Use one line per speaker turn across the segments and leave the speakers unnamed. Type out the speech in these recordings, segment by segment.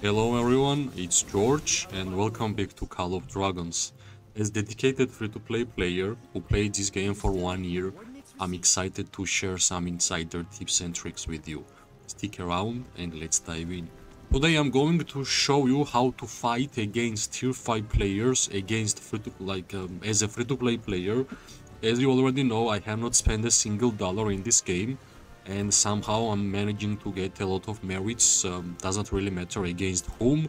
Hello everyone, it's George and welcome back to Call of Dragons. As dedicated free-to-play player who played this game for one year, I'm excited to share some insider tips and tricks with you. Stick around and let's dive in. Today I'm going to show you how to fight against tier 5 players against free to like um, as a free-to-play player. As you already know, I have not spent a single dollar in this game and somehow I'm managing to get a lot of merits, um, doesn't really matter against whom.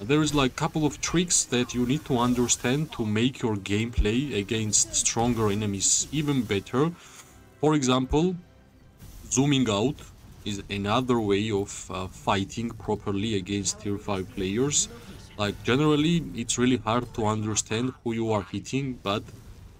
There is like a couple of tricks that you need to understand to make your gameplay against stronger enemies even better. For example, zooming out is another way of uh, fighting properly against tier 5 players. Like generally it's really hard to understand who you are hitting, but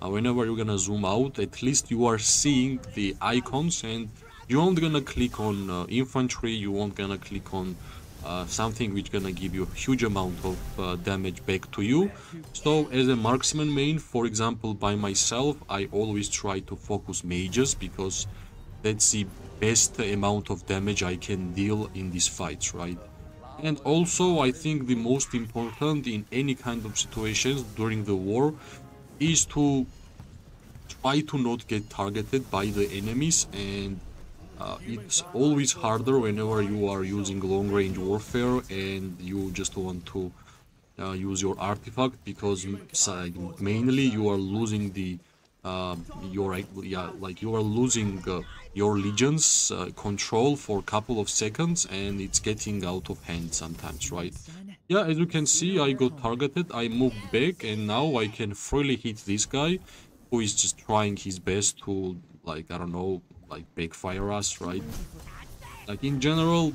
uh, whenever you're gonna zoom out, at least you are seeing the icons and you won't gonna click on uh, infantry, you won't gonna click on uh, something which gonna give you a huge amount of uh, damage back to you. So as a marksman main, for example, by myself, I always try to focus mages because that's the best amount of damage I can deal in these fights, right? And also, I think the most important in any kind of situations during the war is to try to not get targeted by the enemies and uh, it's always harder whenever you are using long range warfare and you just want to uh, use your artifact because mainly you are losing the uh, your yeah like you are losing uh, your legions uh, control for a couple of seconds and it's getting out of hand sometimes right? Yeah as you can see i got targeted i moved back and now i can freely hit this guy who is just trying his best to like i don't know like backfire us, right? Like in general,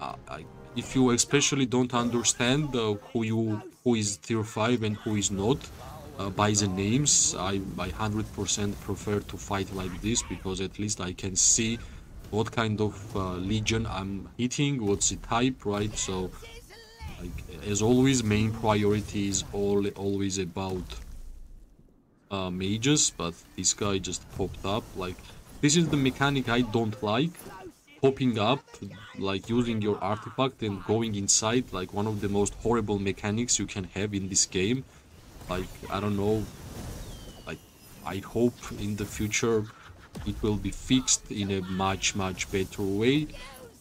uh, I, if you especially don't understand uh, who you who is tier 5 and who is not uh, by the names, I, I 100% prefer to fight like this because at least I can see what kind of uh, legion I'm hitting, what's the type, right? So, like, as always, main priority is all always about uh, mages, but this guy just popped up, like this is the mechanic I don't like. Popping up, like using your artifact and going inside, like one of the most horrible mechanics you can have in this game. Like, I don't know, like, I hope in the future it will be fixed in a much, much better way.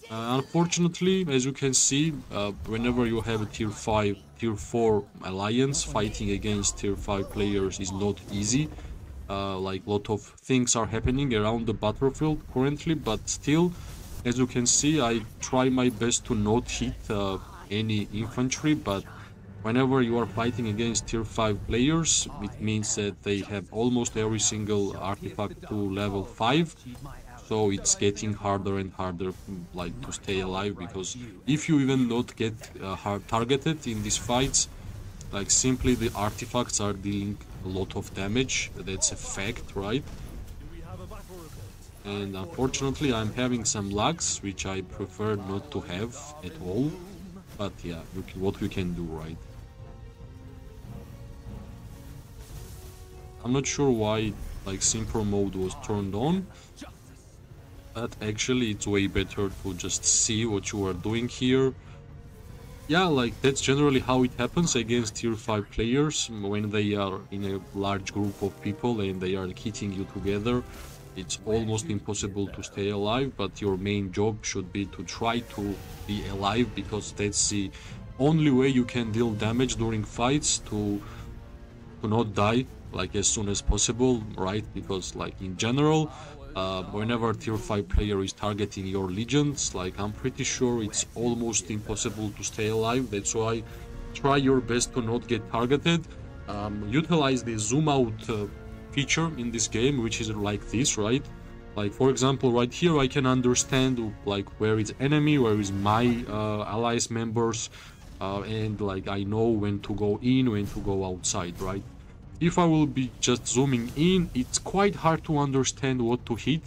Uh, unfortunately, as you can see, uh, whenever you have a tier 5, tier 4 alliance, fighting against tier 5 players is not easy uh, like lot of things are happening around the battlefield currently but still as you can see I try my best to not hit uh, any infantry but whenever you are fighting against tier 5 players it means that they have almost every single artifact to level 5 so it's getting harder and harder like to stay alive because if you even not get uh, targeted in these fights like simply the artifacts are dealing a lot of damage. That's a fact right? And unfortunately I'm having some lags which I prefer not to have at all. But yeah what we can do right? I'm not sure why like simple mode was turned on but actually it's way better to just see what you are doing here yeah, like that's generally how it happens against tier 5 players when they are in a large group of people and they are hitting you together. It's almost impossible to stay alive, but your main job should be to try to be alive because that's the only way you can deal damage during fights to to not die like as soon as possible, right? Because like in general, uh, whenever tier 5 player is targeting your legions like i'm pretty sure it's almost impossible to stay alive that's why try your best to not get targeted. Um, utilize the zoom out uh, feature in this game which is like this right? Like for example right here i can understand like where is enemy where is my uh, allies members uh, and like i know when to go in when to go outside right if I will be just zooming in, it's quite hard to understand what to hit.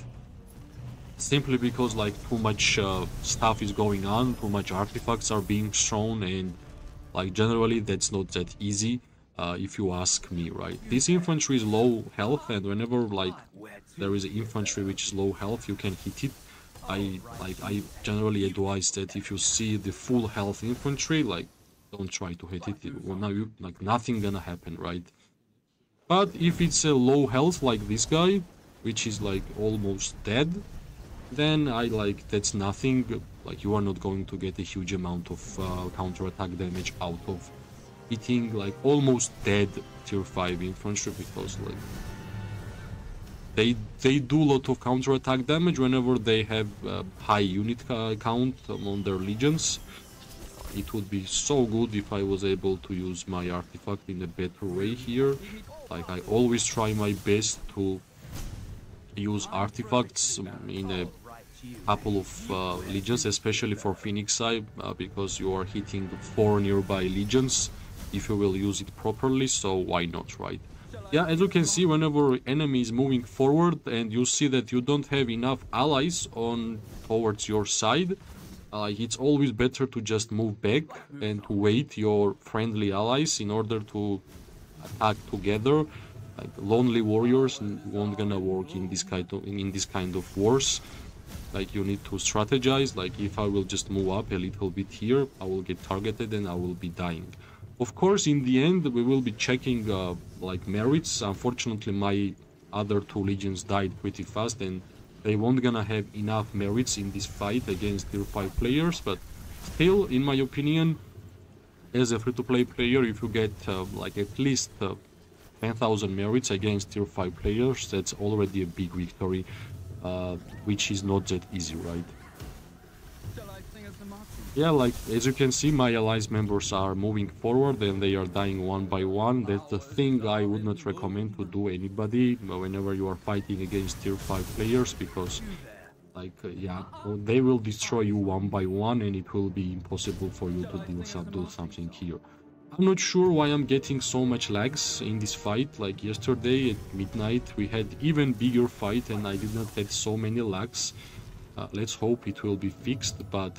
Simply because like too much uh, stuff is going on, too much artifacts are being shown and like generally that's not that easy uh, if you ask me, right? This infantry is low health and whenever like there is an infantry which is low health, you can hit it. I like I generally advise that if you see the full health infantry, like don't try to hit it. Well, now you like nothing gonna happen, right? But if it's a low health like this guy, which is like almost dead, then I like that's nothing. Like you are not going to get a huge amount of uh, counter attack damage out of hitting like almost dead tier 5 infantry because like they they do a lot of counter attack damage whenever they have uh, high unit count on their legions it would be so good if I was able to use my artifact in a better way here like I always try my best to use artifacts in a couple of uh, legions especially for Phoenix Eye uh, because you are hitting four nearby legions if you will use it properly, so why not, right? Yeah, as you can see, whenever enemy is moving forward and you see that you don't have enough allies on towards your side, uh, it's always better to just move back and wait your friendly allies in order to attack together. Like lonely warriors won't gonna work in this kind of in this kind of wars. Like you need to strategize. Like if I will just move up a little bit here, I will get targeted and I will be dying. Of course, in the end, we will be checking uh, like merits. Unfortunately, my other two legions died pretty fast and they won't gonna have enough merits in this fight against tier 5 players, but still, in my opinion, as a free-to-play player, if you get uh, like at least uh, 10,000 merits against tier 5 players, that's already a big victory, uh, which is not that easy, right? Yeah, like as you can see, my allies members are moving forward and they are dying one by one. That's the thing I would not recommend to do anybody whenever you are fighting against tier 5 players because like uh, yeah they will destroy you one by one and it will be impossible for you to deal some, do something here. I'm not sure why i'm getting so much lags in this fight. Like yesterday at midnight we had even bigger fight and i did not have so many lags. Uh, let's hope it will be fixed but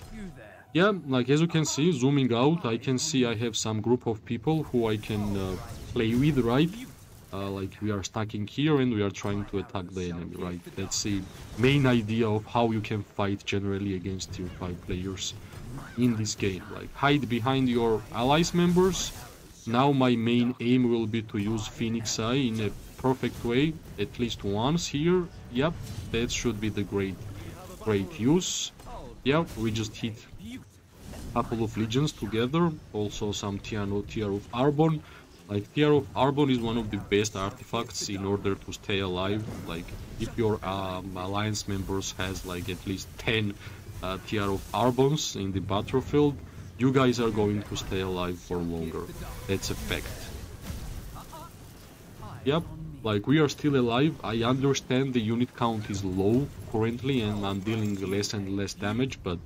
yeah, like as you can see, zooming out, I can see I have some group of people who I can uh, play with, right? Uh, like we are stacking here and we are trying to attack the enemy, right? That's the main idea of how you can fight generally against tier 5 players in this game. Like hide behind your allies members. Now my main aim will be to use Phoenix Eye in a perfect way, at least once here. Yep, that should be the great, great use. Yeah, we just hit a couple of legions together, also some Tiano Tear of Arbon. Like Tear of Arbon is one of the best artifacts in order to stay alive. Like if your um, alliance members has like at least 10 uh, Tear of Arbons in the battlefield, you guys are going to stay alive for longer. That's a fact. Yep, like we are still alive. I understand the unit count is low currently and I'm dealing less and less damage, but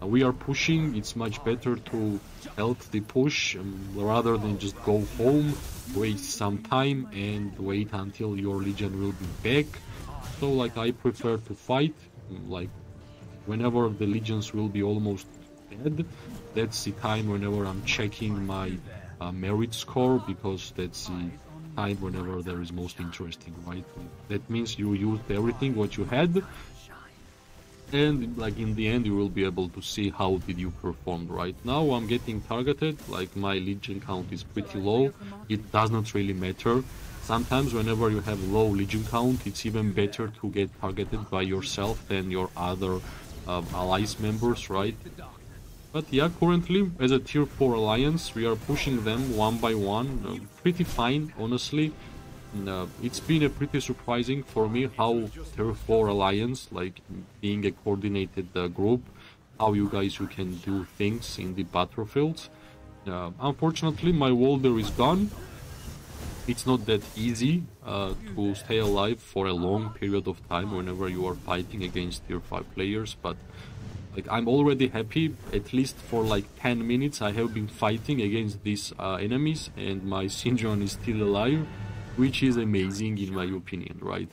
we are pushing, it's much better to help the push um, rather than just go home, waste some time and wait until your legion will be back. So like I prefer to fight, like whenever the legions will be almost dead, that's the time whenever I'm checking my uh, merit score because that's the time whenever there is most interesting, right? That means you used everything what you had and like in the end you will be able to see how did you perform. Right now i'm getting targeted. Like my legion count is pretty low. It does not really matter. Sometimes whenever you have low legion count it's even better to get targeted by yourself than your other uh, allies members right? But yeah currently as a tier 4 alliance we are pushing them one by one. Uh, pretty fine honestly uh, it's been a pretty surprising for me how Tier 4 Alliance, like being a coordinated uh, group, how you guys you can do things in the battlefields. Uh, unfortunately, my Waldyr is gone. It's not that easy uh, to stay alive for a long period of time whenever you are fighting against Tier 5 players, but like I'm already happy, at least for like 10 minutes I have been fighting against these uh, enemies and my St. John is still alive which is amazing in my opinion, right?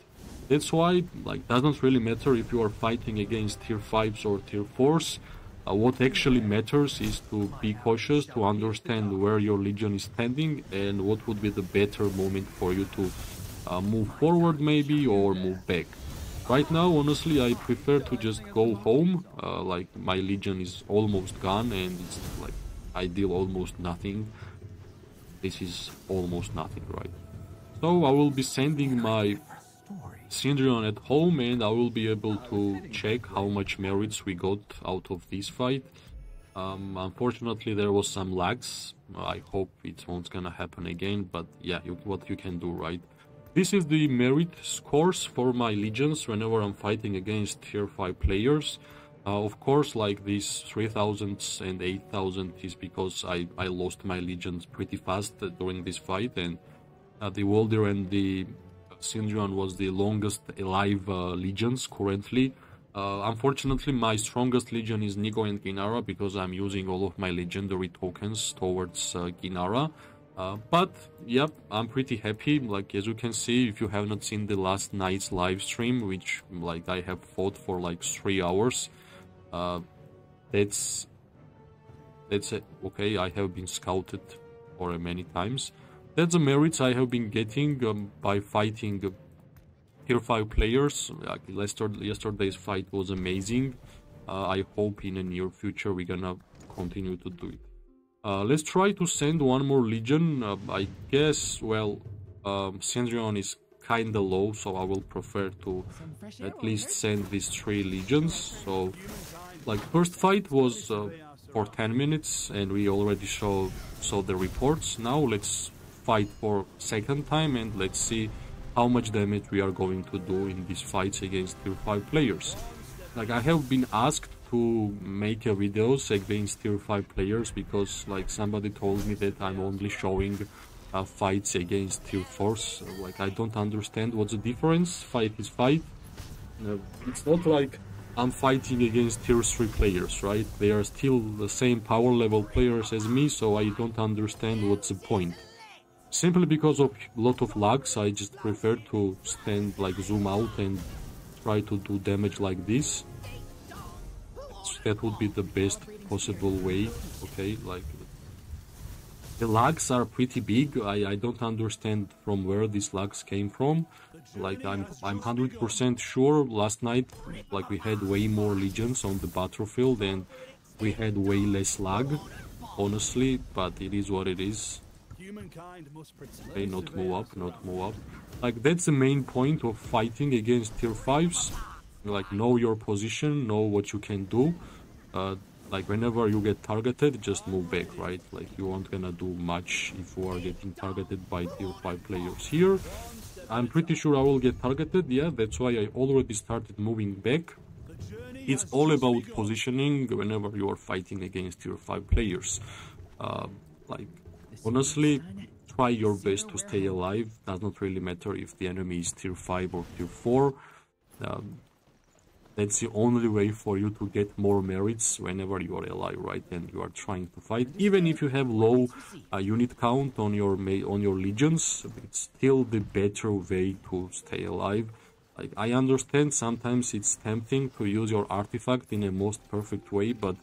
That's why, like, doesn't really matter if you are fighting against tier 5s or tier 4s. Uh, what actually matters is to be cautious, to understand where your legion is standing and what would be the better moment for you to uh, move forward maybe or move back. Right now, honestly, I prefer to just go home. Uh, like my legion is almost gone, and it's like I deal almost nothing. This is almost nothing, right? So I will be sending my Syndrion at home, and I will be able to check how much merits we got out of this fight. Um, unfortunately, there was some lags. I hope it won't gonna happen again, but yeah, you, what you can do, right? This is the merit scores for my legions whenever I'm fighting against tier 5 players. Uh, of course, like these 3000s and 8000 is because I, I lost my legions pretty fast during this fight and uh, the Waldyr and the Syndrion was the longest alive uh, legions currently. Uh, unfortunately, my strongest legion is Nigo and Kinnara because I'm using all of my legendary tokens towards uh, Kinnara. Uh, but yep, I'm pretty happy. Like as you can see, if you have not seen the last night's live stream, which like I have fought for like three hours, uh, that's that's it. Okay, I have been scouted for many times. That's the merits I have been getting um, by fighting uh, tier five players. Like yesterday's fight was amazing. Uh, I hope in the near future we're gonna continue to do it. Uh, let's try to send one more legion. Uh, I guess, well, um, Syndrion is kinda low, so I will prefer to at least send these three legions. So, like, first fight was uh, for 10 minutes, and we already show, saw the reports. Now let's fight for second time, and let's see how much damage we are going to do in these fights against tier 5 players. Like, I have been asked to make a videos against tier 5 players because like somebody told me that I'm only showing uh, fights against tier 4s. Like I don't understand what's the difference. Fight is fight. Uh, it's not like I'm fighting against tier 3 players, right? They are still the same power level players as me, so I don't understand what's the point. Simply because of lot of lags, I just prefer to stand like zoom out and try to do damage like this. That would be the best possible way okay? Like the lags are pretty big. I, I don't understand from where these lags came from. Like I'm I'm 100% sure last night like we had way more legions on the battlefield and we had way less lag honestly but it is what it is okay not move up not move up. Like that's the main point of fighting against tier 5s like know your position know what you can do. Uh, like whenever you get targeted just move back right? Like you aren't gonna do much if you are getting targeted by tier 5 players here. I'm pretty sure i will get targeted yeah? That's why i already started moving back. It's all about positioning whenever you are fighting against tier 5 players. Uh, like honestly try your best to stay alive. Does not really matter if the enemy is tier 5 or tier 4 um, that's the only way for you to get more merits whenever you are alive right? And you are trying to fight. Even if you have low uh, unit count on your on your legions it's still the better way to stay alive. Like i understand sometimes it's tempting to use your artifact in a most perfect way but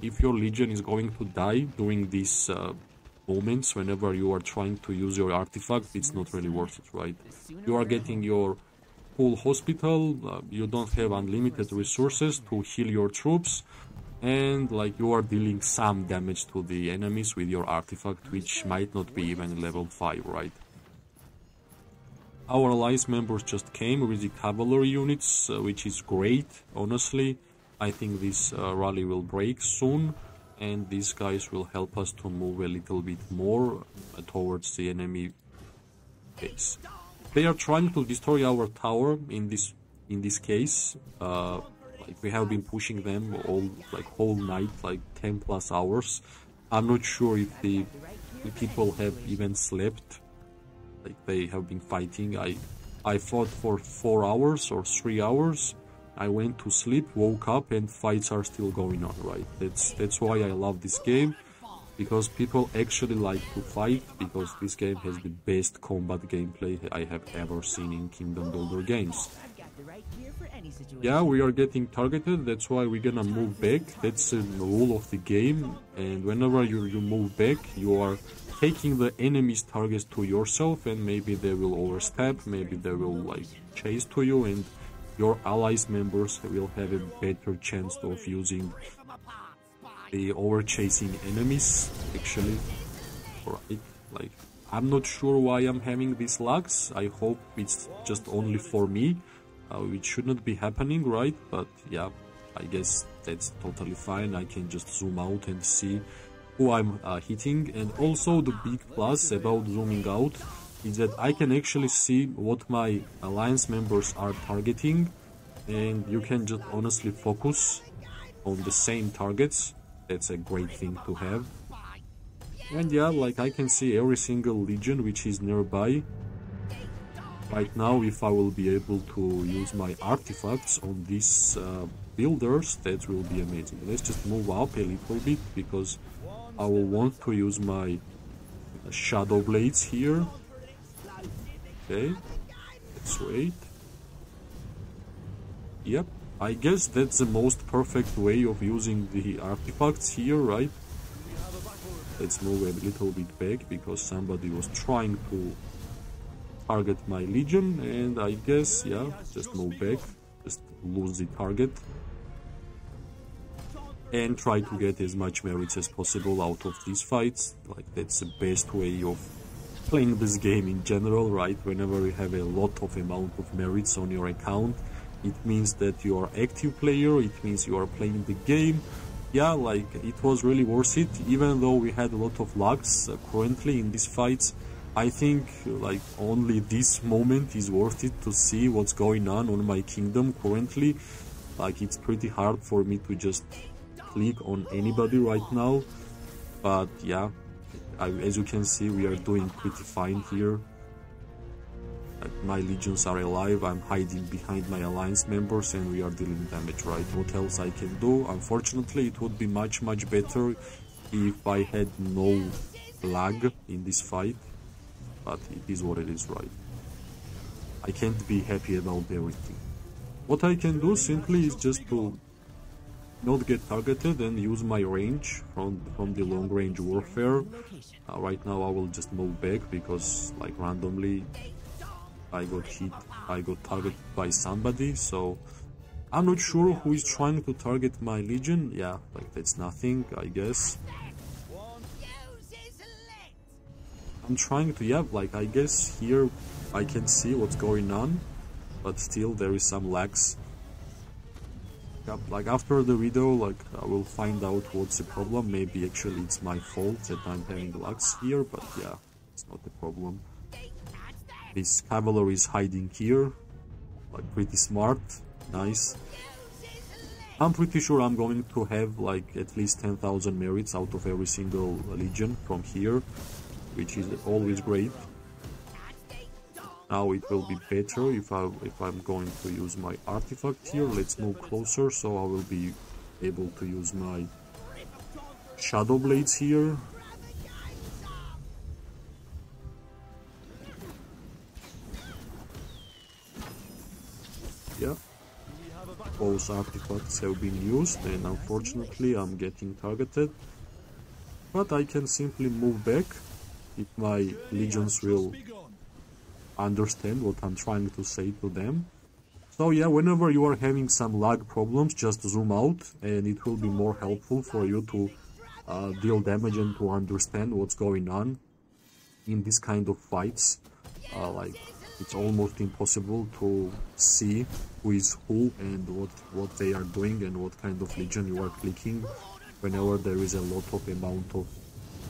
if your legion is going to die during this uh, moments whenever you are trying to use your artifact it's not really worth it right you are getting your full hospital, uh, you don't have unlimited resources to heal your troops, and like you are dealing some damage to the enemies with your artifact, which might not be even level 5, right? Our alliance members just came with the cavalry units, uh, which is great, honestly. I think this uh, rally will break soon, and these guys will help us to move a little bit more uh, towards the enemy base. They are trying to destroy our tower in this in this case. Uh, like we have been pushing them all like whole night, like 10 plus hours. I'm not sure if the, the people have even slept. Like they have been fighting. I I fought for four hours or three hours. I went to sleep, woke up, and fights are still going on. Right? That's that's why I love this game because people actually like to fight because this game has the best combat gameplay I have ever seen in Kingdom Builder games. Yeah, we are getting targeted, that's why we're gonna move back, that's uh, the rule of the game, and whenever you, you move back, you are taking the enemy's targets to yourself and maybe they will overstep, maybe they will like chase to you and your allies members will have a better chance of using the over chasing enemies actually. Right like i'm not sure why i'm having these lags. I hope it's just only for me. Uh, it shouldn't be happening right? But yeah i guess that's totally fine. I can just zoom out and see who i'm uh, hitting. And also the big plus about zooming out is that I can actually see what my alliance members are targeting and you can just honestly focus on the same targets. That's a great thing to have. And yeah, like I can see every single legion which is nearby. Right now, if I will be able to use my artifacts on these uh, builders, that will be amazing. Let's just move up a little bit because I will want to use my shadow blades here Okay, let's wait. Yep, I guess that's the most perfect way of using the artifacts here, right? Let's move a little bit back because somebody was trying to target my legion and I guess, yeah, just move back, just lose the target and try to get as much merits as possible out of these fights. Like that's the best way of playing this game in general, right? Whenever you have a lot of amount of merits on your account, it means that you are active player, it means you are playing the game. Yeah, like it was really worth it, even though we had a lot of lags uh, currently in these fights. I think like only this moment is worth it to see what's going on on my kingdom currently. Like it's pretty hard for me to just click on anybody right now. But yeah, as you can see, we are doing pretty fine here. my legions are alive, I'm hiding behind my alliance members and we are dealing damage, right? What else I can do? Unfortunately, it would be much, much better if I had no lag in this fight, but it is what it is, right? I can't be happy about everything. What I can do simply is just to not get targeted and use my range from, from the long range warfare. Uh, right now I will just move back because like randomly I got hit, I got targeted by somebody so I'm not sure who is trying to target my legion. Yeah, like that's nothing I guess. I'm trying to, yeah, like I guess here I can see what's going on but still there is some lags like after the video like I will find out what's the problem. Maybe actually it's my fault that I'm having lags here but yeah it's not a problem. This cavalry is hiding here like pretty smart nice. I'm pretty sure I'm going to have like at least 10,000 merits out of every single legion from here which is always great now it will be better if, I, if I'm going to use my artifact here. Let's move closer so I will be able to use my shadow blades here. Yeah, both artifacts have been used and unfortunately I'm getting targeted. But I can simply move back if my legions will understand what I'm trying to say to them. So yeah, whenever you are having some lag problems, just zoom out and it will be more helpful for you to uh, deal damage and to understand what's going on in this kind of fights. Uh, like, it's almost impossible to see who is who and what, what they are doing and what kind of legion you are clicking whenever there is a lot of amount of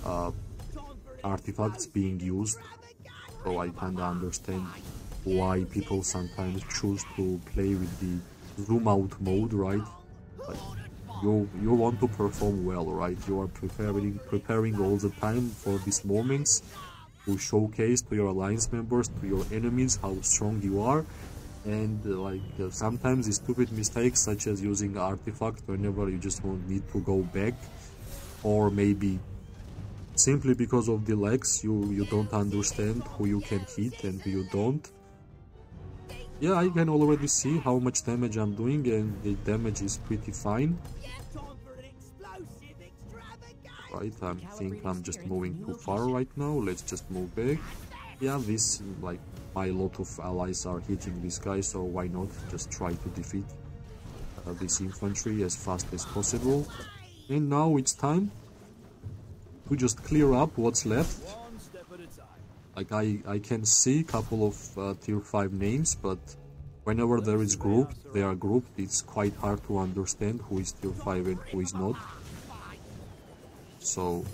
uh, artifacts being used so I kinda understand why people sometimes choose to play with the zoom out mode, right? Like you you want to perform well, right? You are preparing preparing all the time for these moments to showcase to your alliance members, to your enemies how strong you are. And uh, like uh, sometimes the stupid mistakes such as using artifact whenever you just won't need to go back or maybe simply because of the lags you you don't understand who you can hit and who you don't. Yeah I can already see how much damage I'm doing and the damage is pretty fine. Right I think I'm just moving too far right now. Let's just move back. Yeah, this, like, my lot of allies are hitting this guy, so why not just try to defeat uh, this infantry as fast as possible. And now it's time to just clear up what's left. Like I, I can see a couple of uh, tier 5 names, but whenever there is group, they are grouped, it's quite hard to understand who is tier 5 and who is not. So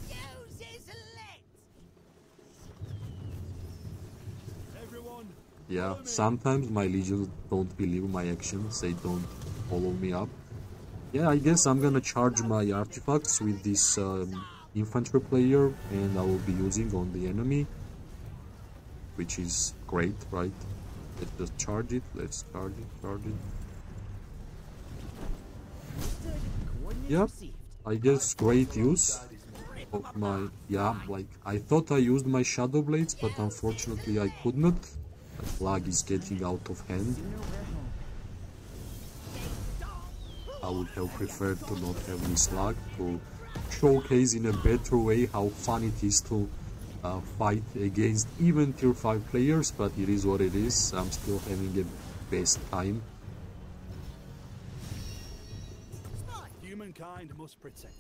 yeah, sometimes my legions don't believe my actions, they don't follow me up. Yeah, I guess I'm gonna charge my artifacts with this um, infantry player and I will be using on the enemy, which is great, right? Let's just charge it, let's charge it, charge it. Yep, I guess great use of my, yeah, like, I thought I used my Shadow Blades, but unfortunately I could not. The flag is getting out of hand. I would have preferred to not have this flag to showcase in a better way how fun it is to uh, fight against even tier 5 players, but it is what it is. I'm still having a best time.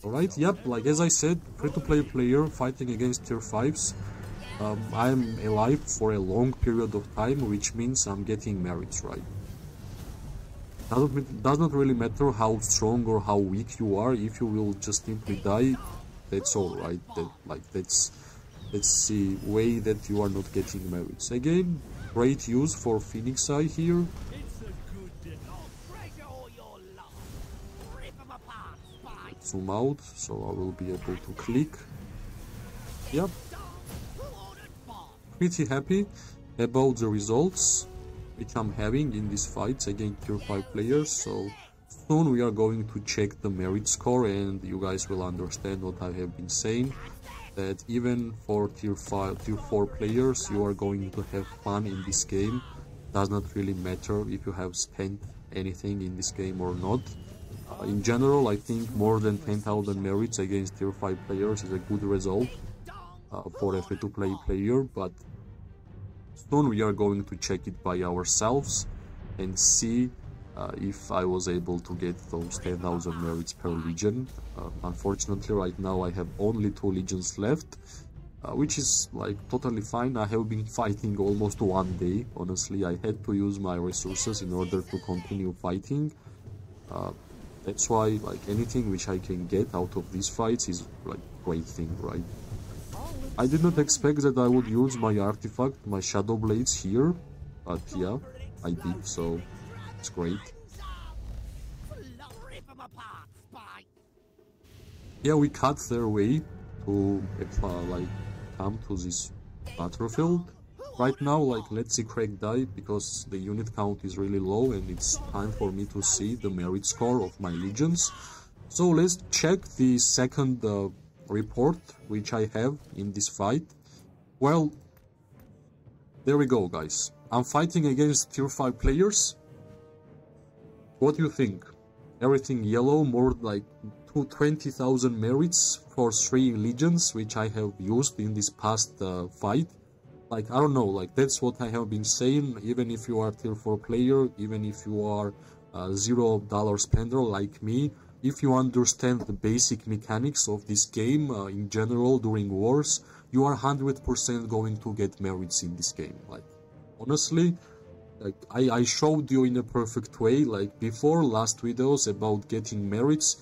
Alright, yep, like as I said, free-to-play player fighting against tier 5s. Um, I'm alive for a long period of time, which means I'm getting merits, right? Doesn't, does not really matter how strong or how weak you are, if you will just simply die, that's all, right? That, like, that's, that's the way that you are not getting merits. Again, great use for Phoenix Eye here. Zoom out, so I will be able to click. Yep, pretty happy about the results which I'm having in these fights against tier 5 players so soon we are going to check the merit score and you guys will understand what I have been saying that even for tier 5 tier 4 players you are going to have fun in this game. Does not really matter if you have spent anything in this game or not. Uh, in general I think more than 10,000 merits against tier 5 players is a good result uh, for a free-to-play player, but soon we are going to check it by ourselves and see uh, if I was able to get those 10,000 merits per legion. Uh, unfortunately, right now I have only two legions left, uh, which is like totally fine. I have been fighting almost one day. Honestly, I had to use my resources in order to continue fighting. Uh, that's why like anything which I can get out of these fights is like great thing, right? I did not expect that I would use my artifact, my Shadow Blades here, but yeah, I did, so it's great. Yeah, we cut their way to uh, like come to this battlefield. Right now, like, let's see Craig die, because the unit count is really low and it's time for me to see the merit score of my legions. So let's check the second uh, report which I have in this fight? Well, there we go guys. I'm fighting against tier 5 players. What do you think? Everything yellow, more like 20,000 merits for 3 legions which I have used in this past uh, fight. Like, I don't know, like that's what I have been saying, even if you are tier 4 player, even if you are a zero dollar spender like me, if you understand the basic mechanics of this game uh, in general during wars, you are 100% going to get merits in this game. Like, honestly, like I, I showed you in a perfect way, like before last videos about getting merits,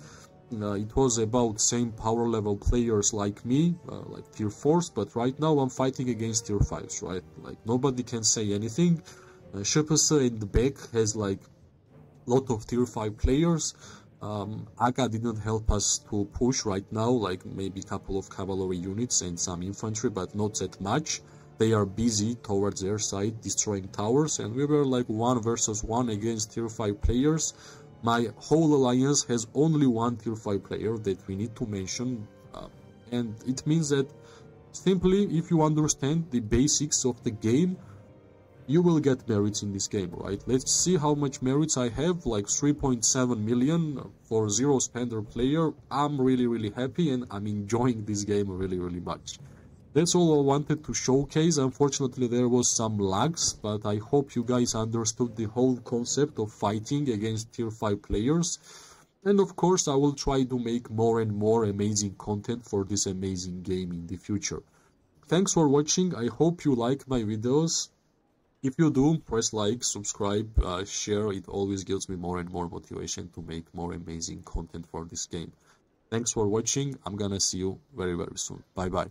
uh, it was about same power level players like me, uh, like tier 4s, but right now I'm fighting against tier 5s, right? Like nobody can say anything. Uh, in the back has like lot of tier 5 players, um, Aga didn't help us to push right now, like maybe a couple of cavalry units and some infantry, but not that much. They are busy towards their side, destroying towers, and we were like one versus one against tier 5 players. My whole alliance has only one tier 5 player that we need to mention, uh, and it means that simply if you understand the basics of the game, you will get merits in this game, right? Let's see how much merits I have, like 3.7 million for zero spender player. I'm really, really happy and I'm enjoying this game really, really much. That's all I wanted to showcase. Unfortunately, there was some lags, but I hope you guys understood the whole concept of fighting against tier 5 players. And of course, I will try to make more and more amazing content for this amazing game in the future. Thanks for watching. I hope you like my videos. If you do, press like, subscribe, uh, share. It always gives me more and more motivation to make more amazing content for this game. Thanks for watching. I'm gonna see you very, very soon. Bye bye.